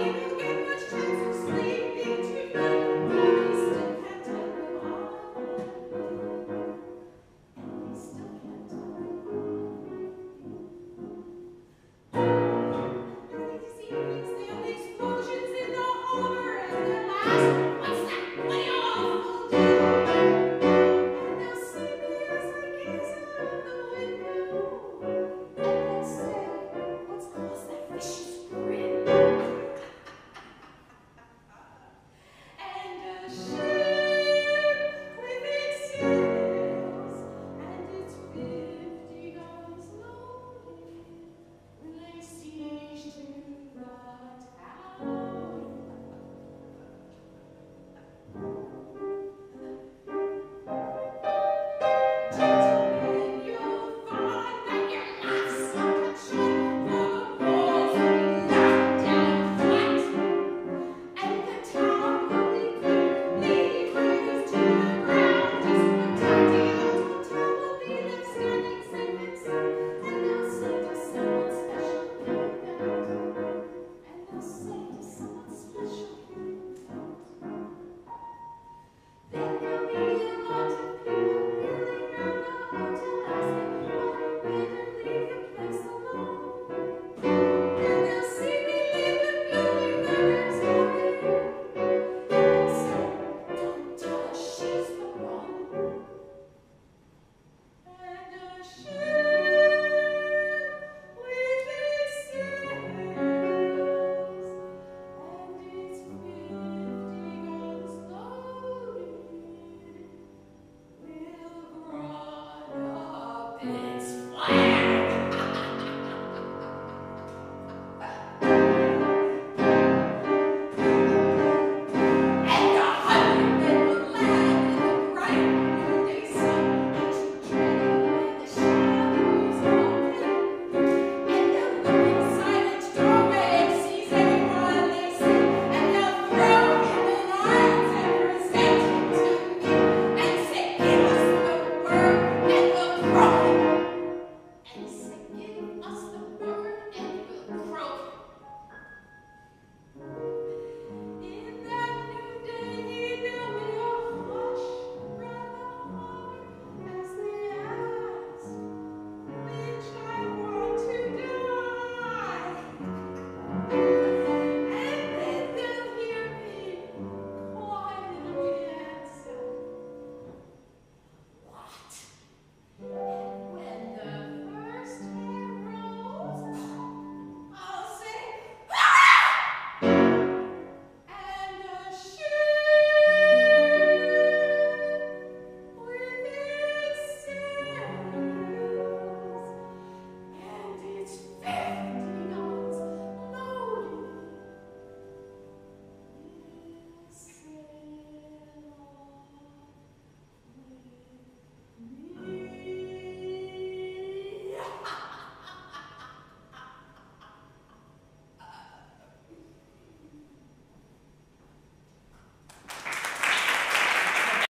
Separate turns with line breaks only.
in which transit sleep.